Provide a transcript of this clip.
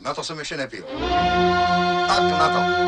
Na to jsem ještě nepil. Tak na to.